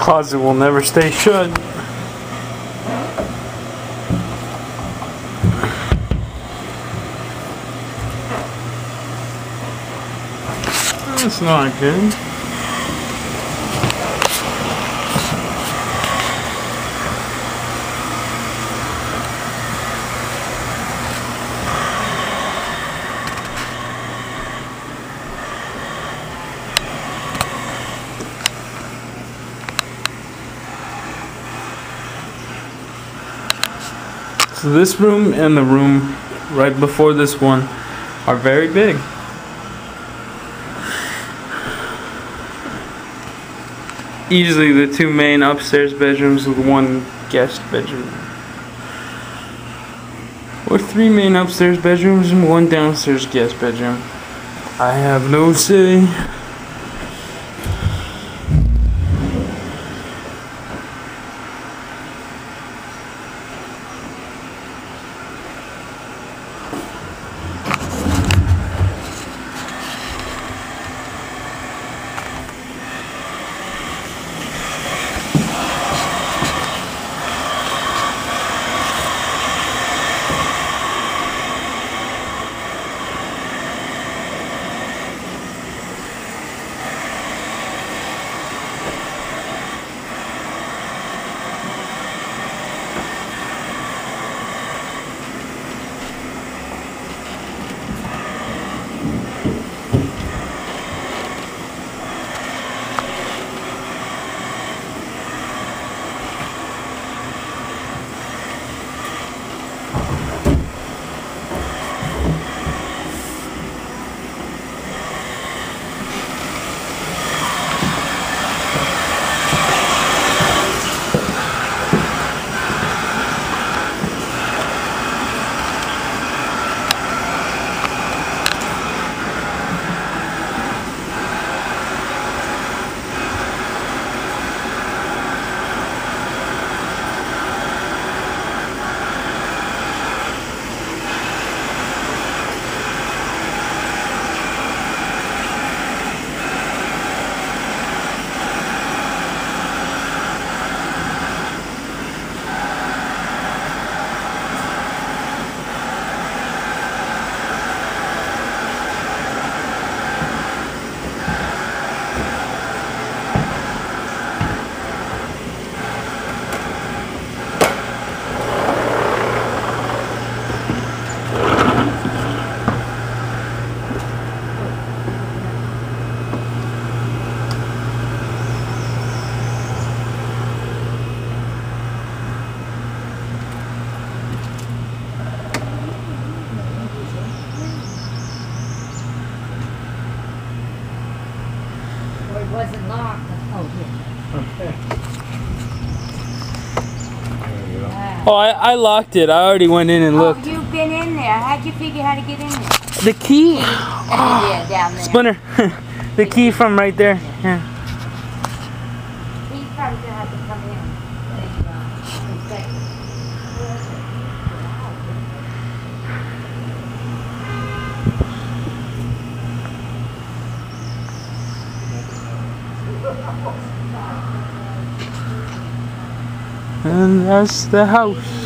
Closet will never stay shut. That's not good. So this room and the room right before this one are very big. Easily the two main upstairs bedrooms with one guest bedroom. Or three main upstairs bedrooms and one downstairs guest bedroom. I have no say. Oh, I, I locked it. I already went in and looked. Oh, looked. you've been in there. How'd you figure how to get in there? The key? yeah, down there. Splinter. the key from right there. Yeah. He's probably gonna have to come in. And, that's the house.